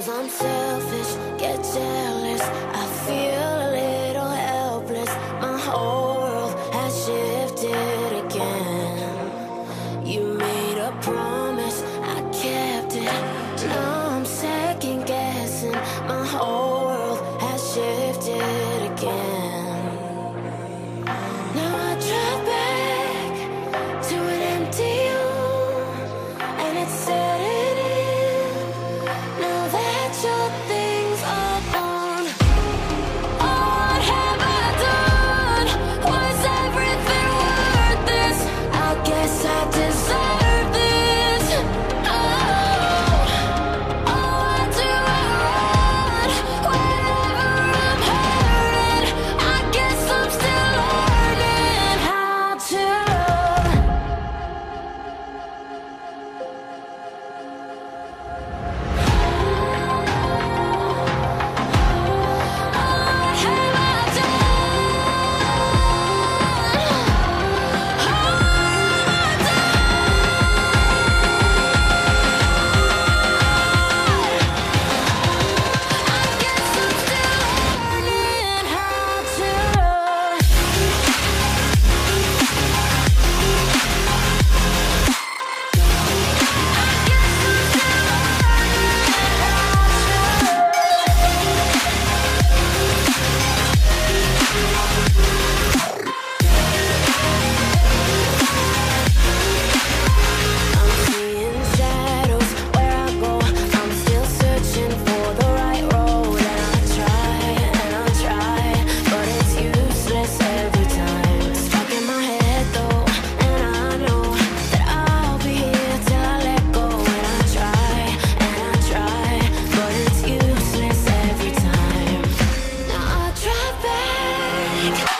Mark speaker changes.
Speaker 1: Sometimes I'm selfish, get jealous. I feel a little helpless. My whole world has shifted again. You made a promise, I kept it. Now I'm second guessing my whole. Bye.